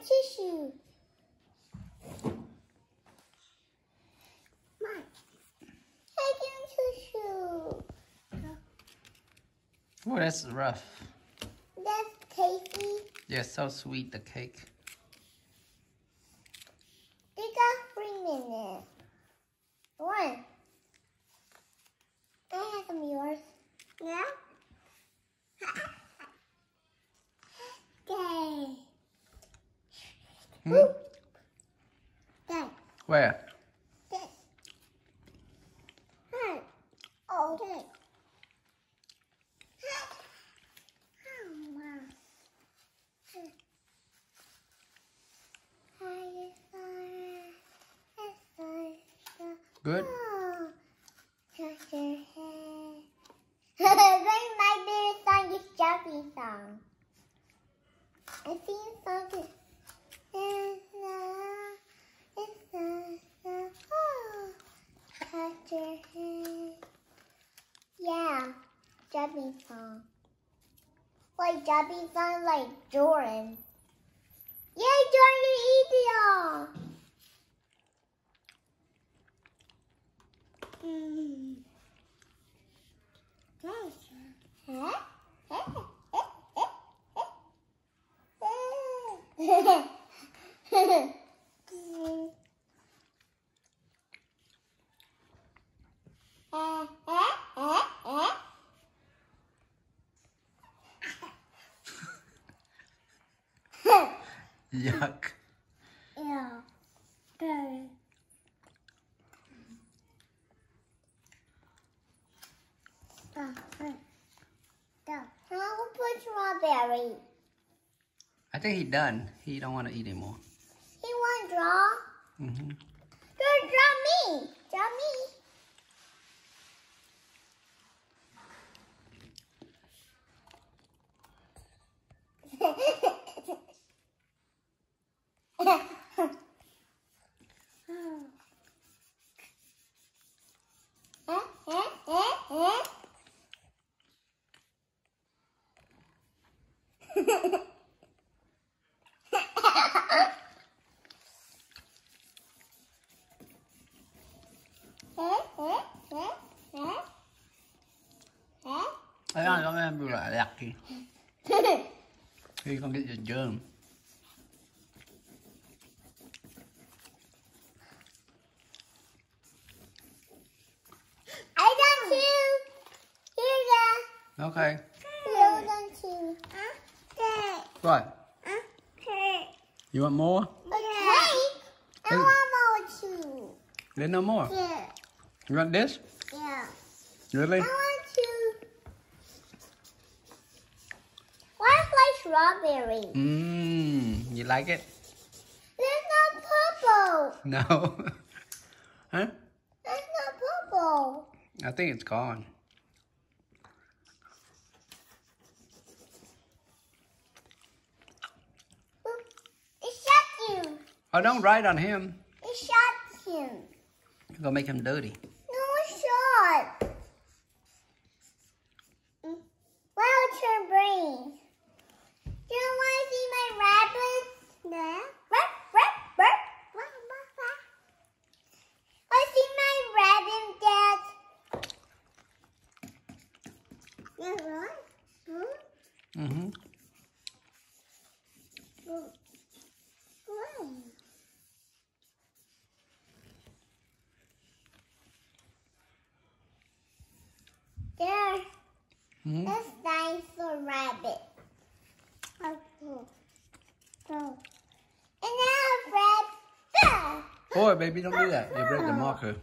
tissue. Mom, taking tissue. Oh, that's rough. That's tasty. Yeah, so sweet, the cake. Hmm? Dad, Where? Hi. Oh. Wow. Good? Oh, touch your head. Then my favorite song is Jumpy song. I think song is it's the, it's the, the, oh, touch your head. Yeah, Jumpy song. Like Jumpy song like Jordan. Yay, Jordan, eat it all. Mm. Huh? Yuck. Yeah. Good. Stop. Stop. I will put strawberry. I think he done. He don't want to eat anymore. He want draw. Mm-hmm. Draw me. Draw me. Eh, eh, eh, eh. Eh? I don't remember that lucky. He's gonna get your germ. I done two. Here Okay. you go. You done two. What? Okay. You want more? Okay. I want more too. There's no more. Yeah. You want this? Yeah. Really? I want to. Why like strawberry? Mmm. You like it? There's no purple. No. huh? There's no purple. I think it's gone. Oop. It shot you. Oh, don't write on him. It shot him. You're gonna make him dirty. No shot. Mm. What's your brain? Do you want to see my rabbit? I see my rabbit, Dad. Hmm? Mm-hmm. Hmm. Hmm. There. Hmm That's dinosaur rabbit. Oh, oh. And now Fred. Boy, baby, don't do that. You break the marker.